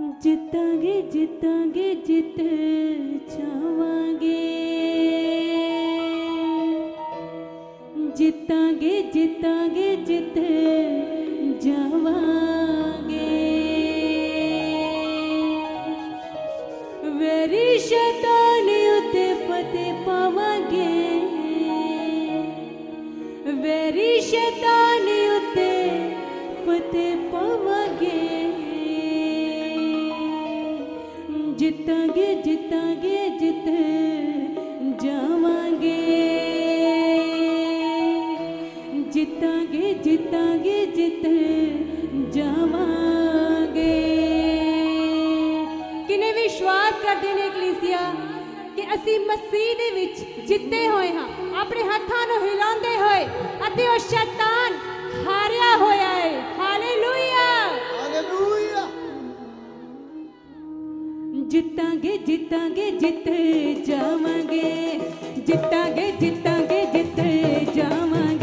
जितांगे जितांगे, जित जावांगे। जितांगे जितांगे, जित जावांगे। वेरी शैतान उते फतेह पावांगे। वेरी शैतान उते फतेह पावांगे। ਜਿੱਤਾਂਗੇ ਜਿੱਤਾਂਗੇ, ਜਿੱਤ ਜਾਵਾਂਗੇ। ਜਿੱਤਾਂਗੇ ਜਿੱਤਾਂਗੇ, ਜਿੱਤ ਜਾਵਾਂਗੇ। ਕਿਨੇ ਵਿਸ਼ਵਾਸ ਕਰਦੇ ਨੇ ਕਲੀਸਿਆ ਕਿ ਅਸੀਂ ਮਸੀਹ ਦੇ ਵਿੱਚ ਜਿੱਤੇ ਹੋਏ ਹਾਂ। ਆਪਣੇ ਹੱਥਾਂ ਨੂੰ ਹਿਲਾਉਂਦੇ ਹੋਏ ਅਤੇ ਉਹ ਸ਼ੈਤਾਨ ਹਾਰਿਆ ਹੋਇਆ जितांगे जितांगे जीते जावांगे। जितांगे जितांगे जिते जावांगे।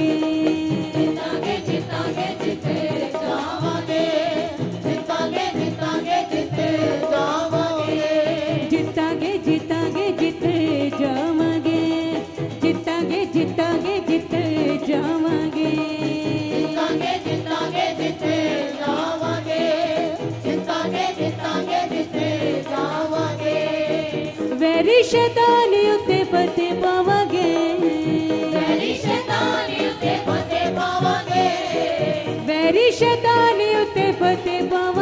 शतानि उ पावा गेरि शानि पते पावगे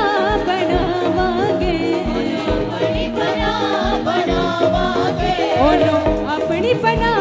बोलो अपनी बना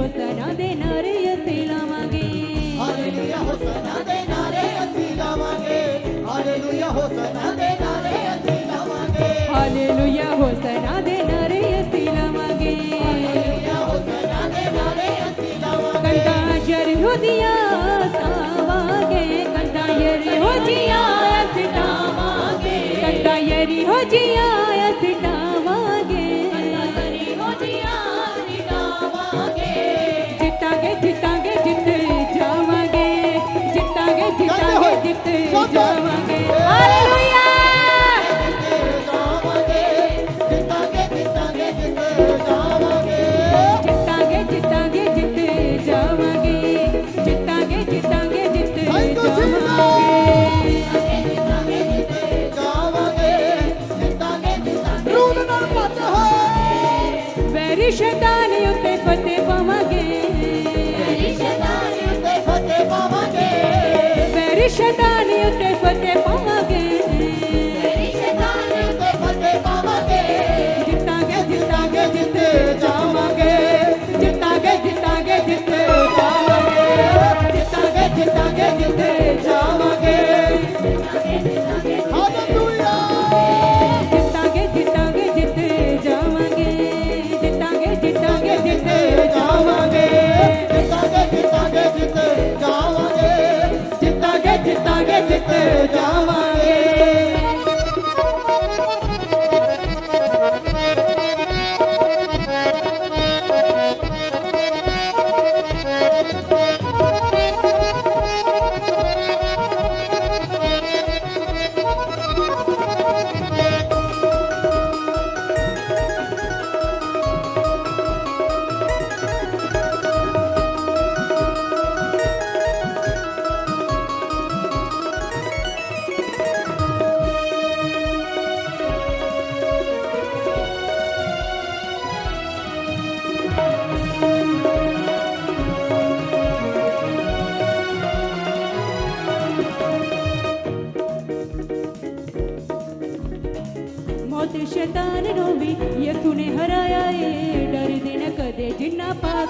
होसना देना रे असीला मागे हालेलुया होसना देना रे असीला मागे हालेलुया होसना देना रे असीला मागे हालेलुया होसना देना रे असीला मागे हालेलुया होसना देना रे असीला मागे कंटा शर हो। दिया सावागे कंटा यरी हो जिया अस्टा मागे कंटा यरी हो जिया अस्टा जितांगे जित जावांगे। जितांगे जितांगे जित जावांगे।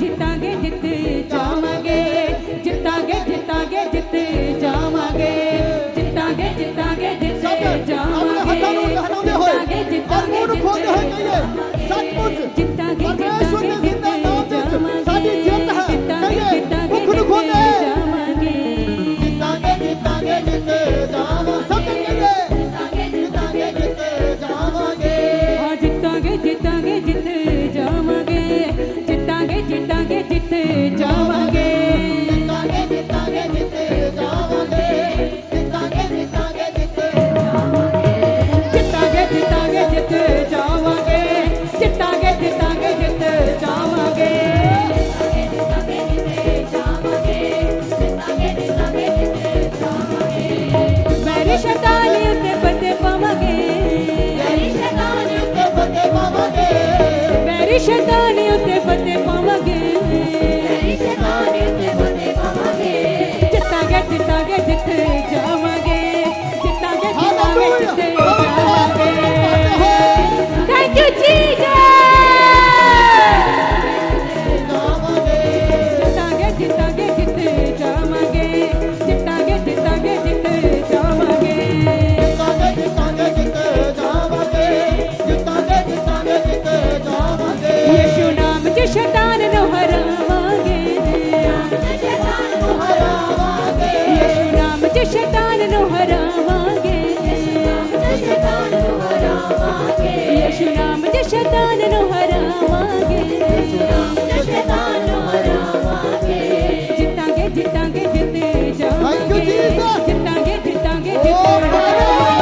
जितांगे जित जावे जितांगे जितांगे जित जावांगे जितांगे जितांगे जित जावे जितांगे जितांगे जित जावांगे परशुराम जे शैतान नो हरावांगे परशुराम जे शैतान नो जितांगे जितांगे जिते जाओगे जितांगे जितांगे जिते जाओगे